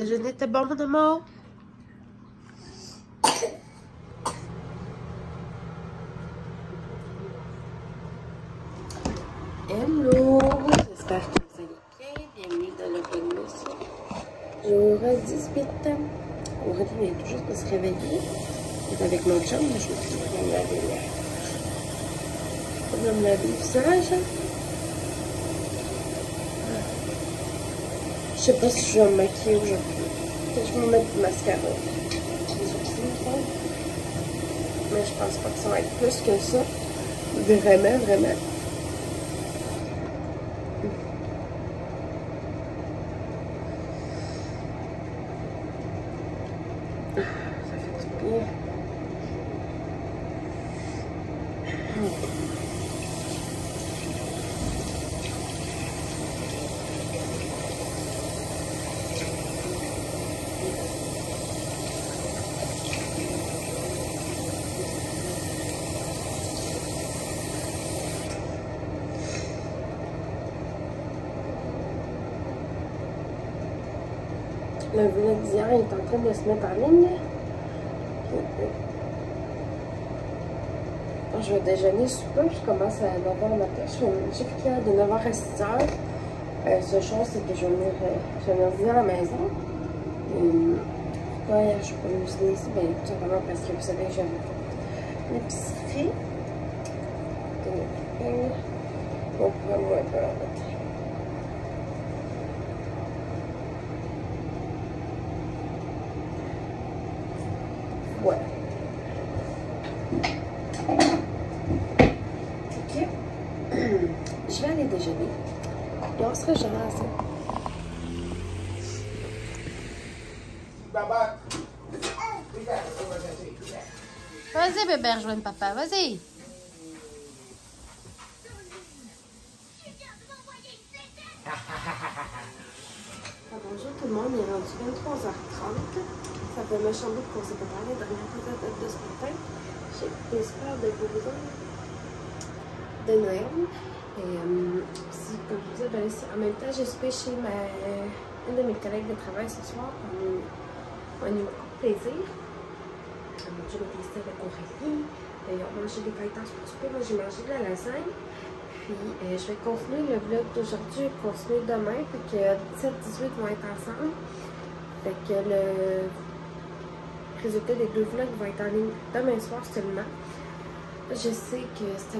déjeuner était bon, mon amour? Hello! J'espère que vous allez bien. Bienvenue dans le Vlogmas. Jour 18. Aurélie vient tout juste de se réveiller. Avec mon chum, je me suis dit me laver le visage. Je sais pas si je vais me maquiller aujourd'hui. Je vais me mettre du mascara. Mais je pense pas que ça va être plus que ça. Vraiment, vraiment. Ça fait du bien. Le vlog d'hier est en train de se mettre en ligne. Je vais déjeuner super. Je commence à 9h matin. Je shift là, de 9h à 6h. Euh, ce chose, c'est que je vais venir, je vais venir dîner à la maison. Pourquoi je peux me dîner ici? Ben, tout simplement parce que vous savez que j'avais fait l'épicerie. On pourrait voir un peu en fait. Ouais. Ok. Je vais aller déjeuner. Et on se rejoint Vas-y, bébé, rejoins papa, vas-y. Ah, bonjour tout le monde, il est rendu 23h30. Ça fait méchant bout qu'on s'est pas parlé de rien de, de ce matin. J'espère de vous de Noël. Et euh, si, comme je vous disais, en même temps, j'ai soupé chez ma, une de mes collègues de travail ce soir. On a eu beaucoup de plaisir. On a mangé pastilles avec Aurélie. On a mangé des paillettes pour souper. Moi, j'ai mangé de la lasagne. Puis euh, je vais continuer le vlog d'aujourd'hui et continuer demain. Fait que 17-18 vont être ensemble. Fait que le résultat des deux vlogs va être en ligne demain soir seulement. Je sais que ça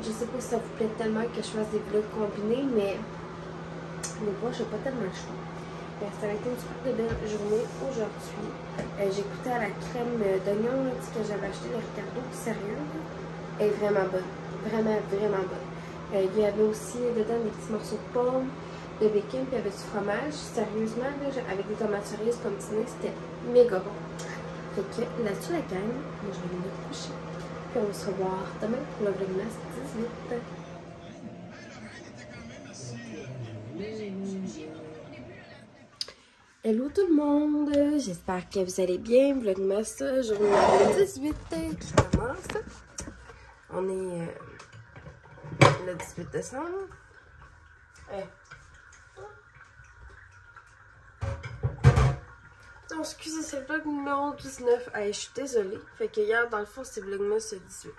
je sais pas si ça vous plaît tellement que je fasse des vlogs combinés, mais des fois, j'ai pas tellement le choix. Ça a été une super de belle journée aujourd'hui. Euh, goûté à la crème d'oignon que j'avais acheté de Ricardo. Sérieux, elle est vraiment bonne. Vraiment, vraiment bonne. Euh, il y avait aussi dedans des petits morceaux de pomme, de bacon, puis il y avait du fromage. Sérieusement, avec des tomates cerises comme dîner, c'était méga bon. Fait que là-dessus, la gagne, moi je vais me coucher. Puis on se revoir demain pour le vlogmas 18. Hello tout le monde, j'espère que vous allez bien. Vlogmas journée 18 qui commence. On est euh, le 18 décembre. Non, excusez, c'est le vlog numéro 19. Hey, je suis désolée. Fait que hier, dans le fond, c'est vlogmas 18.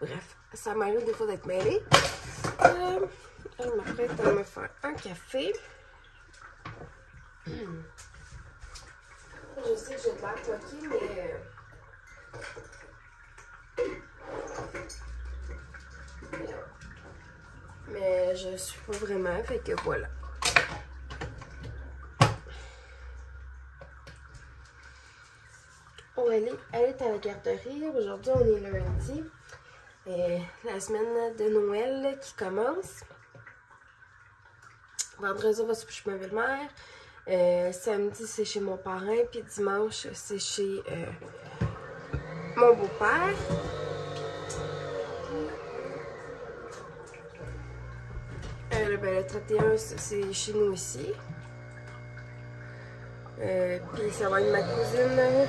Bref, ça m'arrive des fois d'être mêlée. Euh, je m'apprête à me faire un café. Je sais que j'ai de l'air coquille, mais... Mais je suis pas vraiment, fait que voilà. Aurélie, elle est à la garderie. Aujourd'hui, on est lundi. Et la semaine de Noël qui commence. Vendredi, on va chez ma belle-mère. Euh, samedi, c'est chez mon parrain. Puis dimanche, c'est chez euh, mon beau-père. Euh, ben, le 31, c'est chez nous ici. Euh, puis ça va être ma cousine.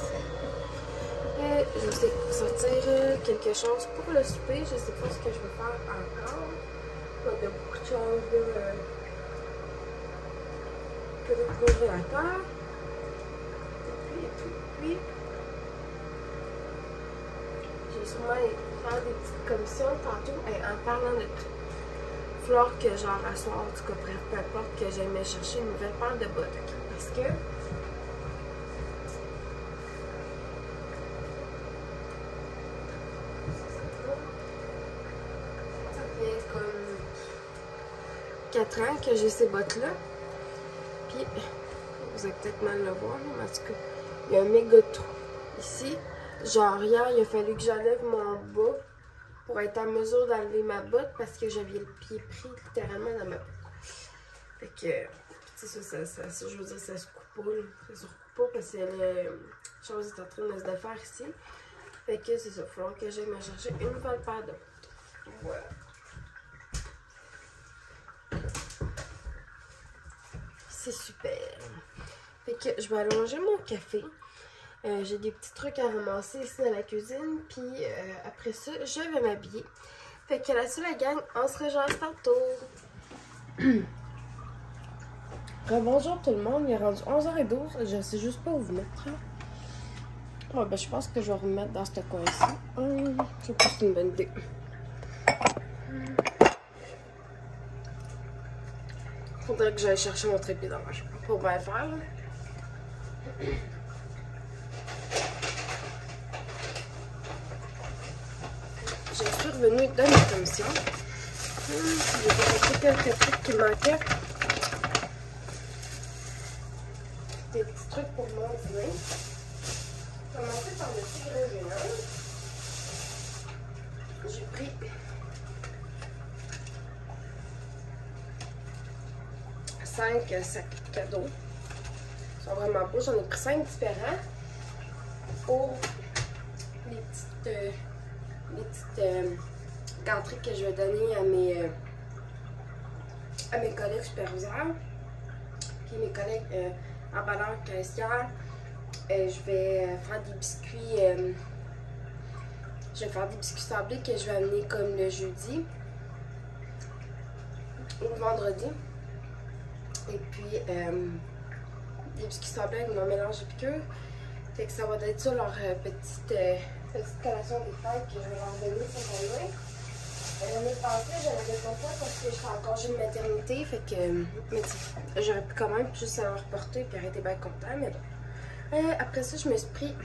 Je sais sortir quelque chose pour le souper. Je sais pas ce que je vais faire encore. Il y a beaucoup de choses là, euh, que de trouver à faire. Et puis, et puis. Je vais sûrement faire des petites commissions tantôt. Et en parlant de. Flore que genre à soir, en tout cas, peu importe, que me chercher une nouvelle paire de bottes. Parce que. Ça fait comme 4 ans que j'ai ces bottes-là. Puis, vous allez peut-être mal le voir, mais en il y a un méga trou ici. Genre, hier, il a fallu que j'enlève mon bas pour être en mesure d'enlever ma botte parce que j'avais le pied pris littéralement dans ma botte. Fait que, tu sais, ça, ça, ça, je veux dire, ça se coupe pas, là. Ça se recoupe pas parce que la chose est en train de se défaire ici. Fait que c'est ça, il va que j'aille me chercher une nouvelle paire de. Voilà. C'est Fait que je vais allonger mon café. Euh, J'ai des petits trucs à ramasser ici dans la cuisine. Puis euh, après ça, je vais m'habiller. Fait que là-dessus, la gang, on se rejoint tantôt. Bonjour tout le monde, il est rendu 11h12. Je sais juste pas où vous mettre. Oh, ben, je pense que je vais remettre dans ce coin-ci. Hum, je pas si c'est une bonne idée. Faudrait que j'aille chercher mon trépied dans pour bien faire. là. Je suis revenue de ma commission. Hum, J'ai fait quelques trucs qui manquaient. Des petits trucs pour mon dîner. Commencer par le petit régional. J'ai pris cinq euh, sacs cadeaux. Ils sont vraiment beaux. J'en ai pris cinq différents pour les petites, euh, les petites euh, que je vais donner à mes, euh, à mes collègues superviseurs. Puis mes collègues caissières. Euh, je vais faire des biscuits. je vais faire des biscuits sablés que je vais amener comme le jeudi ou le vendredi. Et puis, euh, des biscuits sablés avec mon mélange de. Fait que ça va être ça leur euh, petite, euh, petite collation des fêtes que je vais leur donner année. Euh, L'année passée, j'en avais pas fait parce que j'étais en congé de maternité. Fait que, euh, mais j'aurais pu quand même juste à leur porter puis arrêter bien content. Mais bon. Après ça, je me suis pris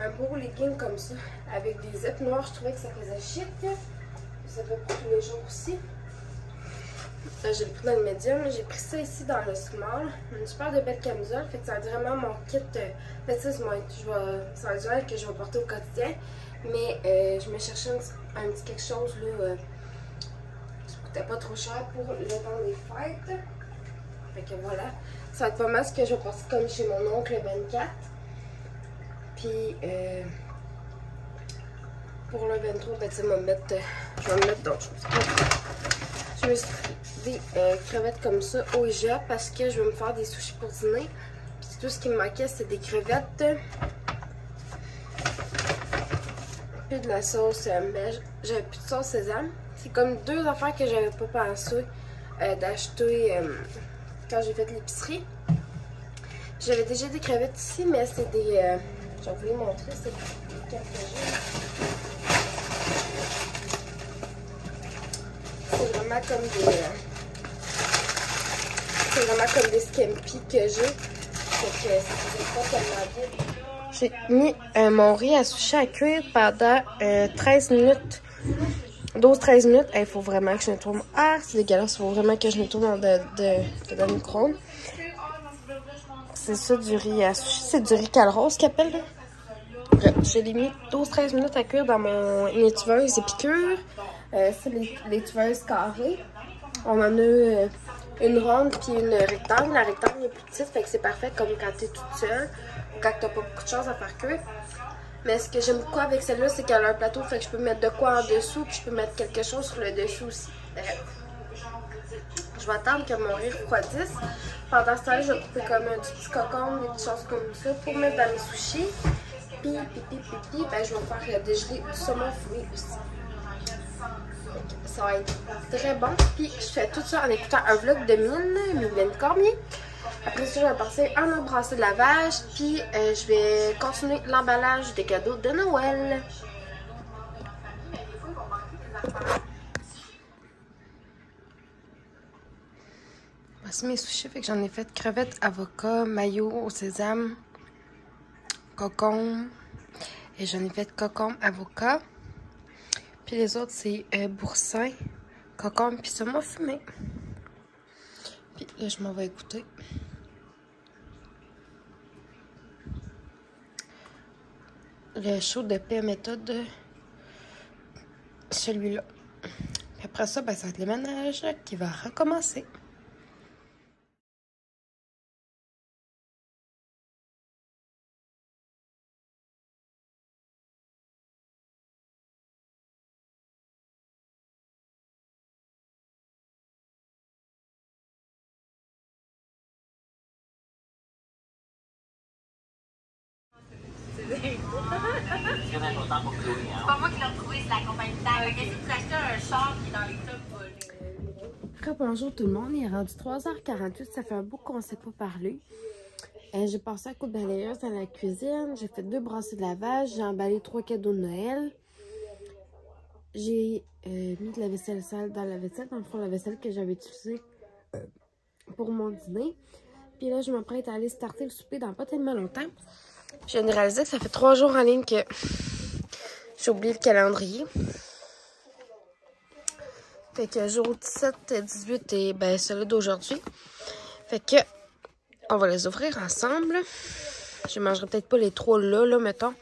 un beau legging comme ça avec des zips noirs. Je trouvais que ça faisait chic. Ça fait pour tous les jours aussi. J'ai pris dans le médium. J'ai pris ça ici dans le small. Une super de belle camisole. Fait que ça va être vraiment mon kit. Euh, fait que ça, va être que je vais porter au quotidien. Mais euh, je me cherchais un, petit- quelque chose là. Euh, qui coûtait pas trop cher pour le temps des fêtes. Fait que voilà. Ça va être pas mal ce que je vais porter comme chez mon oncle le 24. Puis euh, pour le 23, ben, je vais euh, je vais me mettre d'autres choses. Je me suis des euh, crevettes comme ça au IGA parce que je vais me faire des sushis pour dîner. Puis tout ce qui me manquait, c'était des crevettes. Puis de la sauce, euh, mais j'avais plus de sauce sésame. C'est comme deux affaires que j'avais pas pensé euh, d'acheter euh, quand j'ai fait l'épicerie. J'avais déjà des crevettes ici, mais c'est des. Euh, je vais vous les montrer, c'est des. C'est vraiment comme des. euh, c'est vraiment comme des scampi que j'ai. Ça faisait pas tellement vite. J'ai mis euh, mon riz à sushi à cuire pendant euh, 13 minutes. 12-13 minutes. Il faut vraiment que je nettoie mon... Ah, c'est dégueulasse. Il faut vraiment que je nettoie dans, de, de, dans le micro-ondes. C'est ça du riz à sushi. C'est du riz calrose qu'ils appellent. là. Je l'ai mis 12-13 minutes à cuire dans mon étuveuse épicure. Euh, c'est les- l'étuveuse carrée. On en a euh, une ronde puis une rectangle. La rectangle est plus petite, fait que c'est parfait comme quand t'es toute seule ou quand t'as pas beaucoup de choses à faire cuire. Mais ce que j'aime beaucoup avec celle-là, c'est qu'elle a un plateau, fait que je peux mettre de quoi en dessous, puis je peux mettre quelque chose sur le dessus aussi. Bref. Je vais attendre que mon riz refroidisse. Pendant ce temps-là, je vais couper comme un petit cocon, des petites choses comme ça pour mettre dans mes sushis. Puis, puis, puis, puis, puis, ben, je vais faire le dégelé du saumon fumé aussi. Ça va être très bon. Puis, je fais tout ça en écoutant un vlog de Mine, Mylène Cormier. Après ça, je vais passer un embrassé de lavage. Puis, euh, je vais continuer l'emballage des cadeaux de Noël. Voici mes sushis. Fait que j'en ai fait crevettes, avocat, maillot au sésame, cocon. Et j'en ai fait cocon, avocat. Puis les autres, c'est euh, boursin, cocon, puis saumon fumé. Puis là, je m'en vais écouter. Le show de paix méthode, celui-là. Puis après ça, ben, ça va être le ménage qui va recommencer. Bonjour tout le monde, il est rendu 3h48, ça fait un bout qu'on ne s'est pas parlé. Euh, j'ai passé un coup de balayeuse dans la cuisine, j'ai fait deux brassées de lavage, j'ai emballé trois cadeaux de Noël. J'ai euh, mis de la vaisselle sale dans la vaisselle, dans le fond la vaisselle que j'avais utilisée euh, pour mon dîner. Puis là, je m'apprête à aller starter le souper dans pas tellement longtemps. Je viens de réaliser que ça fait trois jours en ligne que j'ai oublié le calendrier. Fait que jour 17, 18 et ben celui d'aujourd'hui. Fait que on va les ouvrir ensemble. Je mangerai peut-être pas les trois là, là, mettons.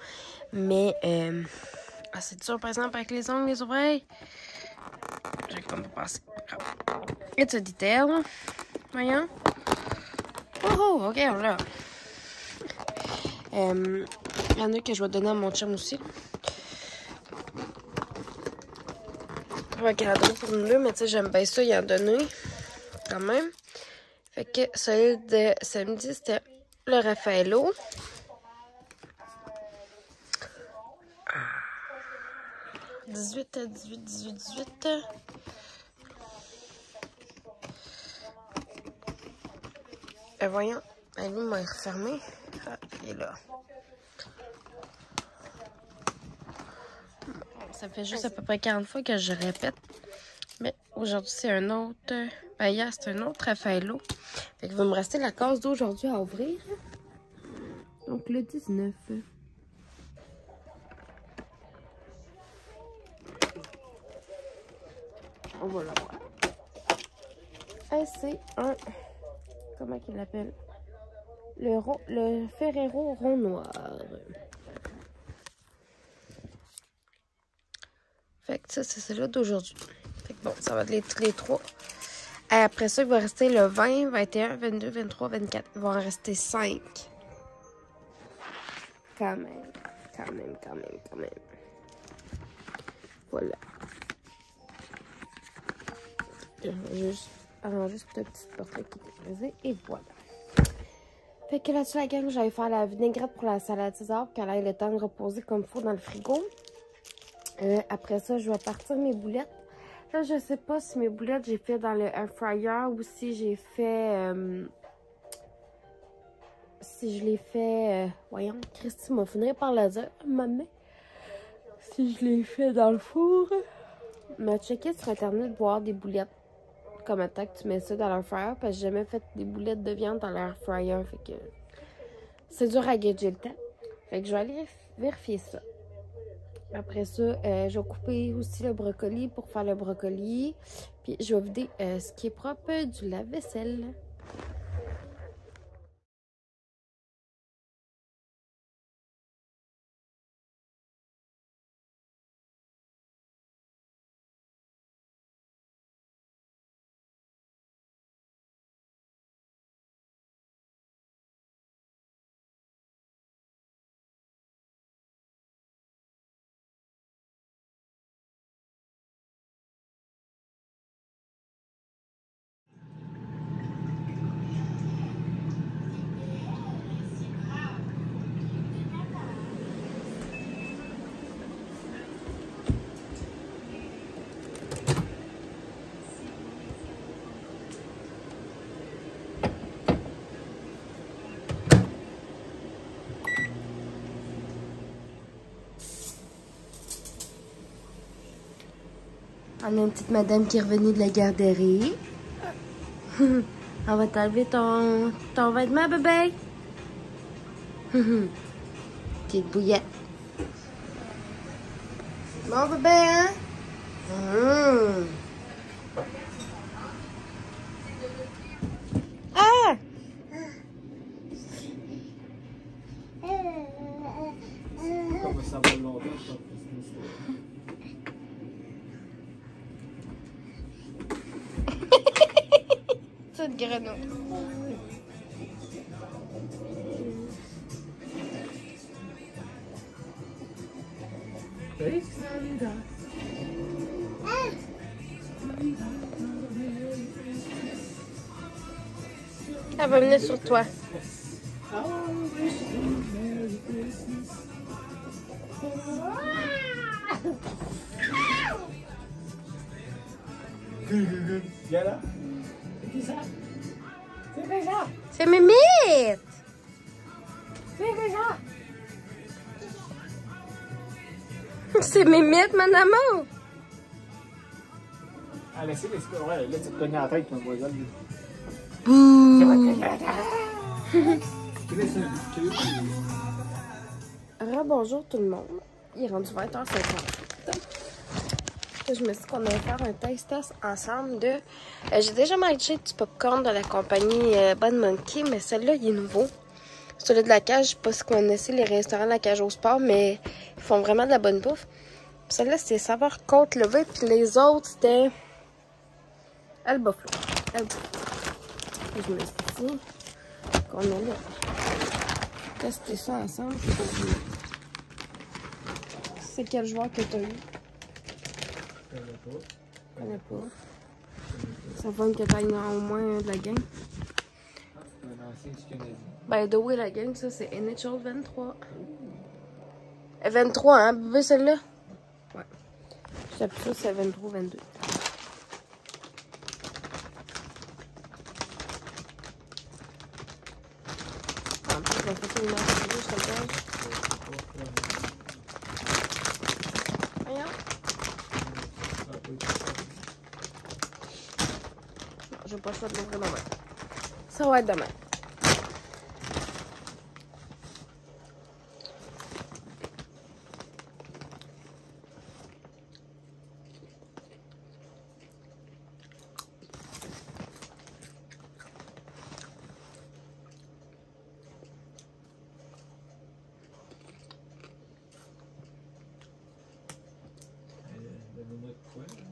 Mais euh, ah, c'est dur par exemple avec les ongles, les oreilles. J'ai comme pas passé. It's a detail. Voyons. Oh, oh ok, on l'a. Euh, il y en a que je vais donner à mon chum aussi. Un cadeau pour nous, mais tu sais, j'aime bien ça, il en donné quand même. Fait que celui de samedi, c'était le Raffaello. Ah. 18, 18, 18, 18. Et voyons, elle m'a refermé. Ah, il est là. Ça fait juste à peu près 40 fois que je répète. Mais aujourd'hui, c'est un autre. Ben, hier, c'est un autre Raffaello. Fait qu'il va me rester la case d'aujourd'hui à ouvrir. Donc, le 19. On va le voir. Et c'est un. Comment qu'il l'appelle? Le, Ferrero rond noir. Fait que ça, c'est celui d'aujourd'hui. Fait que bon, ça va être les, les trois. Et après ça, il va rester le 20, 21, 22, 23, 24. Il va en rester 5. Quand même. Quand même, quand même, quand même. Voilà. Juste, alors juste pour le petit portrait qui était brisé. Et voilà. Fait que là-dessus, la gamme, j'allais faire la vinaigrette pour la salade César, qu'elle ait le temps de reposer comme il faut dans le frigo. Euh, après ça, je vais partir mes boulettes. Là, je sais pas si mes boulettes, j'ai fait dans le air fryer ou si j'ai fait... Euh, si je l'ai fait... Euh, voyons, Christy m'a fini par le dire, maman. Si je l'ai fait dans le four. M'a checké sur Internet voir des boulettes. Comment que tu mets ça dans l'air fryer. Parce que j'ai jamais fait des boulettes de viande dans l'air fryer. Fait que... C'est dur à gager le temps. Fait que je vais aller vérifier ça. Après ça, euh, je vais couper aussi le brocoli pour faire le brocoli. Puis je vais vider euh, ce qui est propre du lave-vaisselle. On a une petite madame qui est revenue de la garderie. On va t'enlever ton, ton vêtement, bébé. Petite bouillette. Bon, bébé, hein? Hum. Ah! Ça va longtemps, pense que c'est une histoire. Grenouille. Elle va venir sur toi. Viens là. C'est qui ça? C'est déjà. C'est Mimite! C'est déjà. C'est Mimite, mon amour! Ah, laissez les Ouais, là, tu te à la tête. Bouh! Un tu laisses Rebonjour tout le monde. Il est rendu 20h50. Je me suis dit qu'on allait faire un taste test ensemble de. Euh, J'ai déjà mangé du popcorn de la compagnie euh, Monkey, mais celui-là, il est nouveau. Celui de la cage, je sais pas si vous connaissez les restaurants de la cage au sport, mais ils font vraiment de la bonne bouffe. Celui-là, c'était saveur côte levée, puis les autres, c'était. Puis Je me suis dit qu'on allait tester ça ensemble. C'est quel joueur que tu as eu? Connais pas. Ça va que t'ailles au moins de la gang. Ben, de où est la gang? Ça, c'est NHL 23. Euh, 23, hein, bébé, celle-là? Ouais. Je plus c'est 23 ou 22. En plus, je te cache. Voyons. Non, j'ai pas le choix de l'ouvrir demain. Ça va être demain. Donne-moi de quoi, là?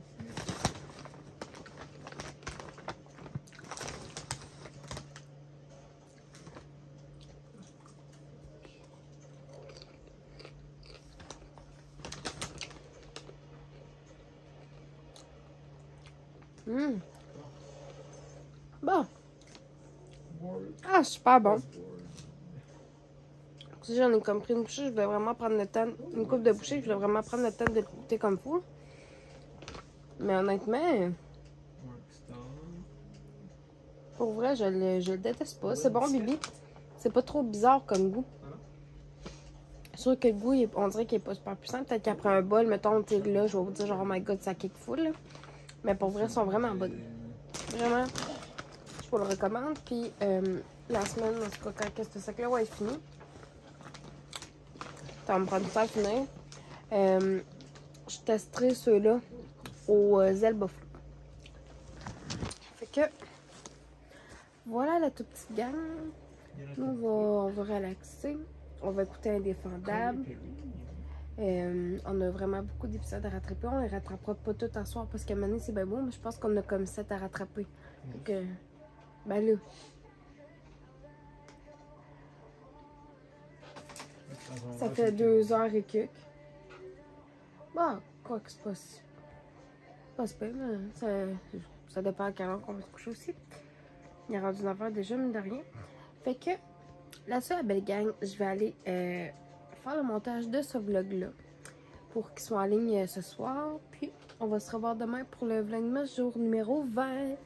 Hum. Bon. Ah, super bon. Si j'en ai comme pris une bouchée, je voulais vraiment prendre le temps, une coupe de bouchée, je voulais vraiment prendre le temps de le goûter comme faut. Mais honnêtement, pour vrai, je le, je le déteste pas. C'est bon, Bibi. C'est pas trop bizarre comme goût. Sûr que le goût, on dirait qu'il est pas super puissant. Peut-être qu'après un bol, mettons, là, je vais vous dire genre, oh my god, ça kick full. là. Mais pour vrai, ils sont vraiment bonnes. Vraiment, je vous le recommande. Puis euh, la semaine, en tout cas, quand ce sac-là va être fini, ça va me prendre du temps à finir. Euh, je testerai ceux-là au euh, Zell Buffalo. Fait que, voilà la toute petite gang. Nous, on va, on va relaxer. On va écouter Indéfendable. Euh, on a vraiment beaucoup d'épisodes à rattraper. On les rattrapera pas tout en soir parce que maintenant c'est bien beau, mais je pense qu'on a comme 7 à rattraper. Fait que, ben là, ça fait deux heures et quelques. Bon, quoi que c'est pas si- pas si pire, mais ça, ça dépend à quelle heure qu'on va se coucher aussi. Il est rendu 9 heures déjà, mine de rien. Fait que, là-dessus, la belle gang, je vais aller euh, le montage de ce vlog-là pour qu'il soit en ligne ce soir. Puis, on va se revoir demain pour le vlogmas jour numéro 20.